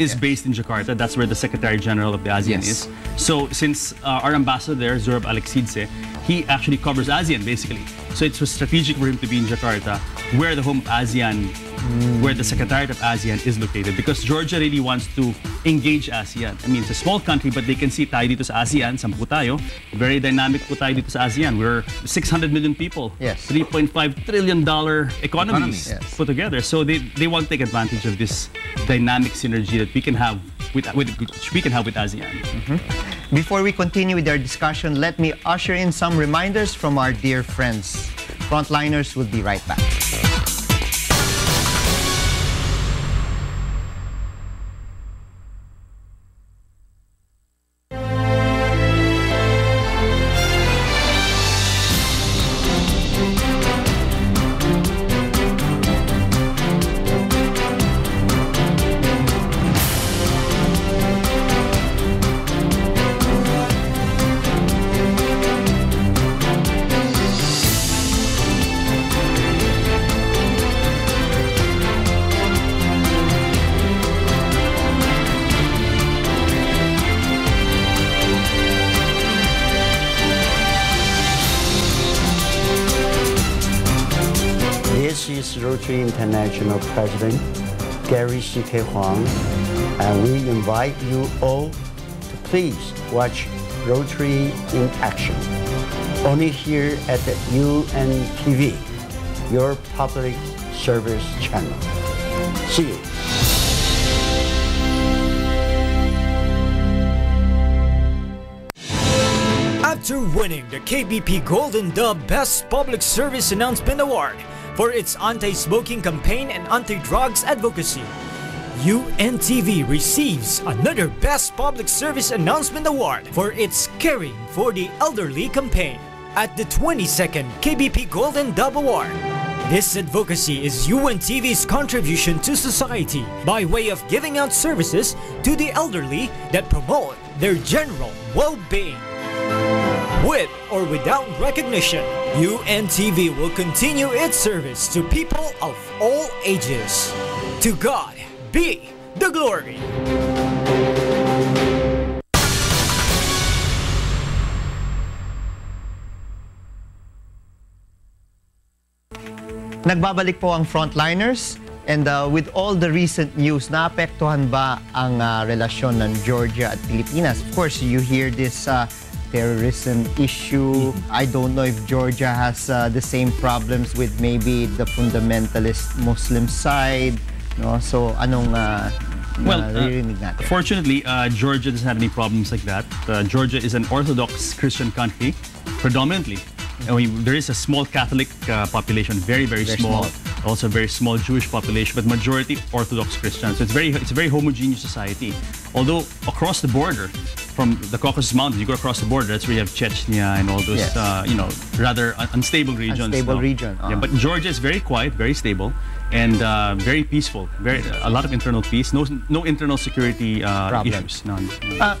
is based in Jakarta. That's where the Secretary General of the ASEAN Yes. is. So since uh, our ambassador there, Zurab Alexidze, he actually covers ASEAN basically. So it was strategic for him to be in Jakarta, where the home of ASEAN, where the Secretariat of ASEAN is located, because Georgia really wants to engage ASEAN. I mean, it's a small country, but they can see tayo dito sa ASEAN, sampu tayo. Very dynamic po tayo dito sa ASEAN. We're 600 million people. Yes. 3.5 trillion dollar economies Economy, yes. put together. So they, they want to take advantage of this dynamic synergy that we can have with, with which we can have with ASEAN. Mm-hmm. Before we continue with our discussion, let me usher in some reminders from our dear friends. Frontliners will be right back. International President Gary C.K. Huang, and we invite you all to please watch Rotary in action. Only here at the UNTV, your public service channel. See you. After winning the KBP Golden Dove Best Public Service Announcement Award for its anti-smoking campaign and anti-drugs advocacy, UNTV receives another Best Public Service Announcement Award for its Caring for the Elderly campaign at the 22nd KBP Golden Dove Award. This advocacy is UNTV's contribution to society by way of giving out services to the elderly that promote their general well-being. With or without recognition, UNTV will continue its service to people of all ages. To God be the glory. Nagbabalik po ang frontliners and uh, with all the recent news, naapektuhan ba ang uh, relasyon ng Georgia at Pilipinas? Of course, you hear this uh, terrorism issue. I don't know if Georgia has uh, the same problems with maybe the fundamentalist Muslim side. No? So anong uh, Well, uh? Fortunately, uh, Georgia doesn't have any problems like that. Uh, Georgia is an Orthodox Christian country, predominantly. I mean, there is a small Catholic uh, population, very, very, Very small. small. Also, very small Jewish population, but majority Orthodox Christian. So it's very, it's a very homogeneous society. Although across the border, from the Caucasus Mountains, you go across the border. That's where you have Chechnya and all those, Yes. uh, you know, rather un- unstable regions. Unstable now. region, Yeah, uh-huh. but Georgia is very quiet, very stable, and uh, very peaceful. Very a lot of internal peace. No, no internal security uh, Problems. issues. None. Uh,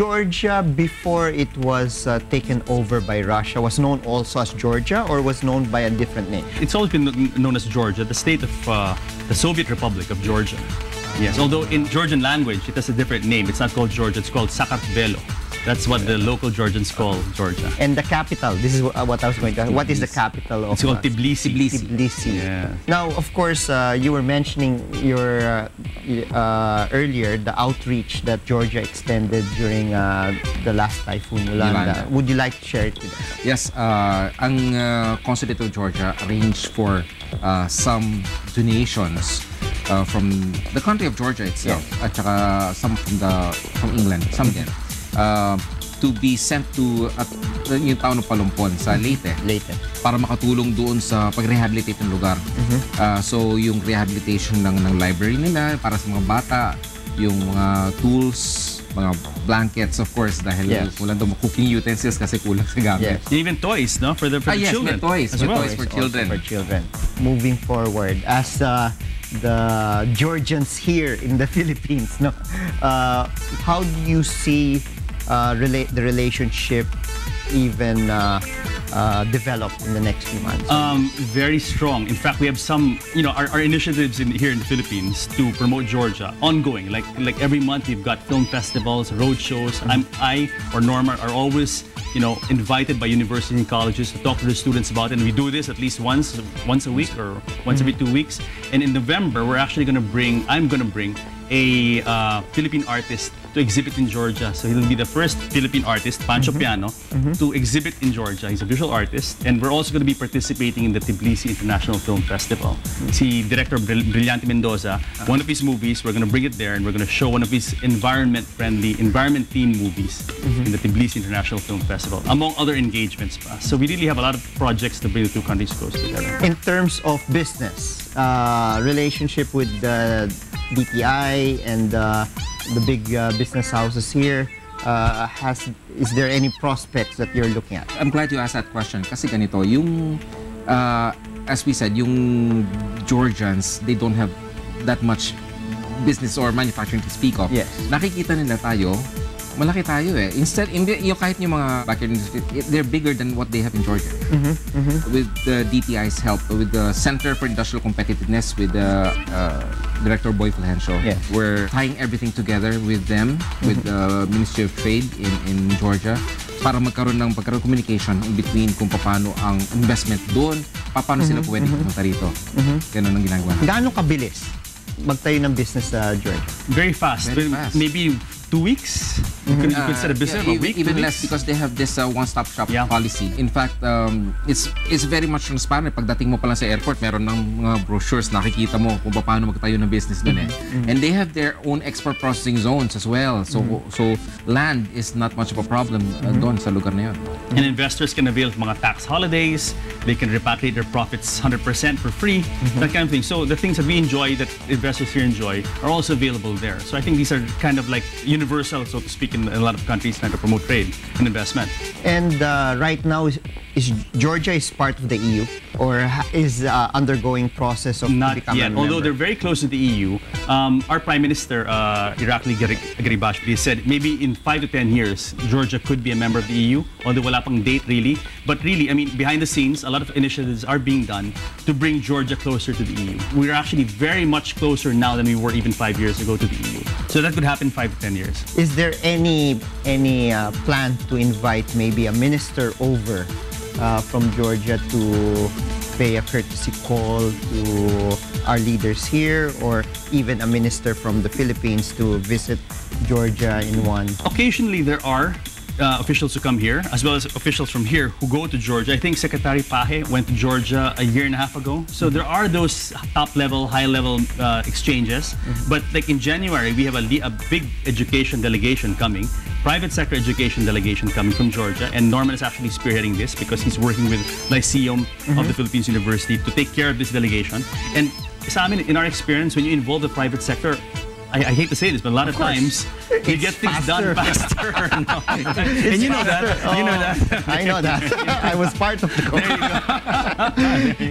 Georgia, before it was uh, taken over by Russia, was known also as Georgia or was known by a different name? It's always been known as Georgia, the state of uh, the Soviet Republic of Georgia. Yes, although in Georgian language it has a different name. It's not called Georgia. It's called Sakartvelo. That's what the local Georgians call Georgia. And the capital, this is what I was going to ask. What is the capital of It's called uh, Tbilisi. Tbilisi. Yeah. Now, of course, uh, you were mentioning your uh, uh, earlier the outreach that Georgia extended during uh, the last typhoon Yolanda. Yolanda. Would you like to share it with us? Yes, uh, ang uh, Consulate of Georgia arranged for uh, some donations uh, from the country of Georgia itself at saka some from the from England, some din. Uh, to be sent to at yung town of Palumpon sa Leyte Later. para makatulong doon sa pag-rehabilitate ng lugar. Ah, so yung rehabilitation ng, ng library nila para sa mga bata, yung mga tools, mga blankets of course dahil Yes. wala doon cooking utensils kasi kulang sa gamit. Yes. And even toys, no, for the for Ah, the yes, children. may toys. as May well. toys for children. For children. Moving forward, as uh, the Georgians here in the Philippines, no, uh, how do you see uh, relate the relationship even uh, develop in the next few months? Um, very strong. In fact, we have some, you know, our, our initiatives in, here in the Philippines to promote Georgia ongoing. Like like every month, we've got film festivals, road shows. I'm I or Norma are always, you know, invited by universities and colleges to talk to the students about it. And we do this at least once once a week or once every two weeks. And in November, we're actually going to bring. I'm going to bring a uh, Philippine artist to exhibit in Georgia. So he'll be the first Philippine artist, Pancho mm-hmm. Piano, mm-hmm. to exhibit in Georgia. He's a visual artist. And we're also going to be participating in the Tbilisi International Film Festival. Mm-hmm. See, director Brill- Brillante Mendoza, ah. one of his movies, we're going to bring it there and we're going to show one of his environment-friendly, environment-themed movies in the Tbilisi International Film Festival, among other engagements. So we really have a lot of projects to bring the two countries close together. in terms of business, uh, relationship with the DTI and uh, the big uh, business houses here, uh, has is there any prospects that you're looking at? I'm glad you asked that question kasi ganito, yung uh, as we said, yung Georgians, they don't have that much business or manufacturing to speak of. Yes. Nakikita nila tayo, malaki tayo eh. Instead, hindi, yung kahit yung mga backend industry, they're bigger than what they have in Georgia. With the DTI's help, with the Center for Industrial Competitiveness, with the uh, Director Boy Fulgencio, Yes. we're tying everything together with them, with the Ministry of Trade in, in Georgia, para magkaroon ng pagkaroon communication in between kung paano ang investment doon, paano sila pwede pumunta rito. Ganun ang ginagawa. Gaano kabilis magtayo ng business sa Georgia? Very fast. Very fast. Maybe two weeks. You could, you could set a business yeah, a week, even, less weeks. because they have this uh, one-stop shop Yeah. policy. In fact, um, it's it's very much transparent. Pagdating mo pa lang sa airport, meron ng mga brochures nakikita mo kung paano magtayo ng business doon eh. Mm-hmm. And they have their own export processing zones as well. So Mm-hmm. so land is not much of a problem uh, doon sa lugar na yun. And investors can avail of mga tax holidays. They can repatriate their profits 100% for free. That kind of thing. So the things that we enjoy, that investors here enjoy, are also available there. So I think these are kind of like universal, so to speak, in a lot of countries trying to promote trade and investment. And uh, right now, is, is Georgia is part of the EU or is uh, undergoing process of Not becoming yet, although they're very close to the EU. Um, our Prime Minister, uh, Irakli Gari- Garibashvili, said maybe in five to ten years, Georgia could be a member of the EU, although wala pang date really. But really, I mean, behind the scenes, a lot of initiatives are being done to bring Georgia closer to the EU. We're actually very much closer now than we were even five years ago to the EU. So that could happen five to ten years. Is there any any uh, plan to invite maybe a minister over uh, from Georgia to pay a courtesy call to our leaders here, or even a minister from the Philippines to visit Georgia in one? Occasionally, there are uh, officials who come here, as well as officials from here who go to Georgia. I think Secretary Paje went to Georgia a year and a half ago. So there are those top-level, high-level uh, exchanges. But like in January, we have a, a big education delegation coming, private sector education delegation coming from Georgia, and Norman is actually spearheading this because he's working with Lyceum of the Philippines University to take care of this delegation. And sa amin, in our experience, when you involve the private sector, I, I hate to say this, but a lot of, times you get things done faster. faster. no. and you know that. You know that. I know that. I was part of the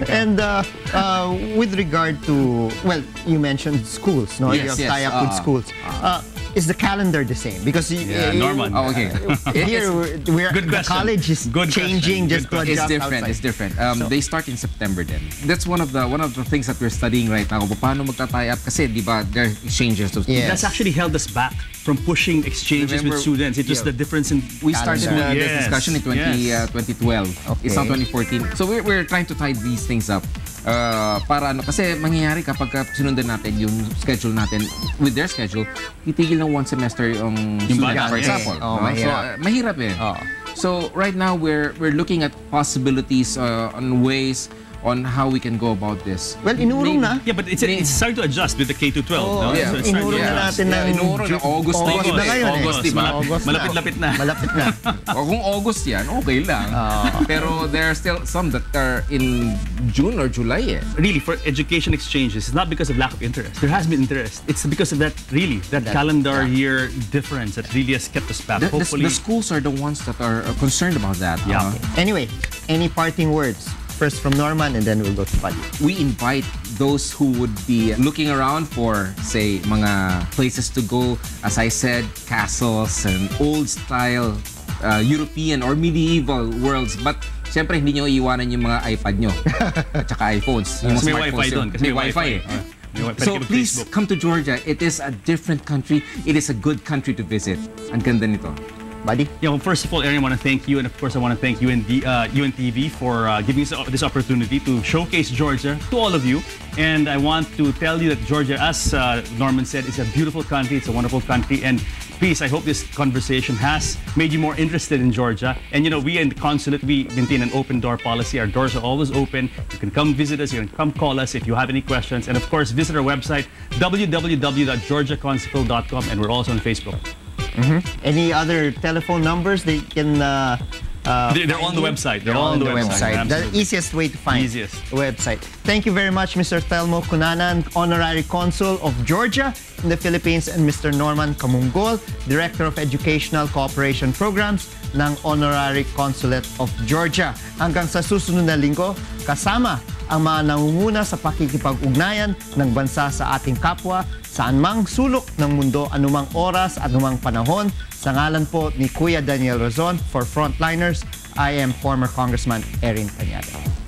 and uh, uh, with regard to, well, you mentioned schools, no? you Yes, have yes, tie-up with uh, schools. Uh, is the calendar the same? Because y- Yeah, y- Norman. Oh, okay. Here, we're, we're Good the question. college is Good changing question. just Good to It's different. outside. It's different. Um, So- they start in September then. That's one of the one of the things that we're studying right now. Kung paano magta-tie up kasi di ba there are exchanges of Yeah. That's actually held us back from pushing exchanges Remember- with students. It was yeah. the difference in We started Calendar. uh, this discussion in 20, yes. uh, 2012. It's not 2014. So we're, we're trying to tie these things up. Uh, para ano, kasi mangyayari kapag ka sinundan natin yung schedule natin with their schedule, titigil ng one semester yung student, batch, for eh. example. Oh, no? mahirap. So, uh, mahirap eh. Oh. So right now we're we're looking at possibilities uh, on ways on how we can go about this. Well, inurong na. Yeah, but it's, it's starting to adjust with the K-12. Oh, no? yeah. So it's Inurong to na adjust. natin Yeah, ng inurong na. August August na eh. ngayon eh. August, di ba? August. Malapit-lapit na. Malapit na. o kung August yan, okay lang. Pero there are still some that are in June or July eh. Really, for education exchanges, it's not because of lack of interest. There has been interest. It's because of that, really, that, That- calendar yeah. year difference that really has kept us back. The, the- Hopefully, the schools are the ones that are uh, concerned about that. Yeah. Uh, Anyway, any parting words? First from Norman and then we'll go to Buddy. we invite those who would be looking around for, say, mga places to go. As I said, castles and old style uh, European or medieval worlds. But Siyempre, hindi nyo iiwanan yung mga iPad nyo at saka iPhones. Yung Kasi may wifi doon. Kasi May may wifi wifi. eh. So please come to Georgia. It is a different country. It is a good country to visit. Ang ganda nito. Buddy? Yeah, well, first of all, Aaron, I want to thank you, and of course, I want to thank uh, UNTV for uh, giving us this opportunity to showcase Georgia to all of you. And I want to tell you that Georgia, as uh, Norman said, is a beautiful country. It's a wonderful country, and please, I hope this conversation has made you more interested in Georgia. And you know, we in the consulate, we maintain an open door policy. Our doors are always open. You can come visit us. You can come call us if you have any questions. And of course, visit our website www.georgiaconsul.com. and we're also on Facebook. Any other telephone numbers they can uh, uh, They're, they're on the website. They're, They're all on the website. The easiest way to find Easiest. the website. Thank you very much, Mr. Telmo Cunanan, Honorary Consul of Georgia in the Philippines, and Mr. Norman Kamungol, Director of Educational Cooperation Programs ng Honorary Consulate of Georgia. Hanggang sa susunod na linggo, kasama ang mga nangunguna sa pakikipag-ugnayan ng bansa sa ating kapwa saan mang sulok ng mundo, anumang oras, anumang panahon. Sa ngalan po ni Kuya Daniel Rozon for Frontliners, I am former Congressman Erin Cañada.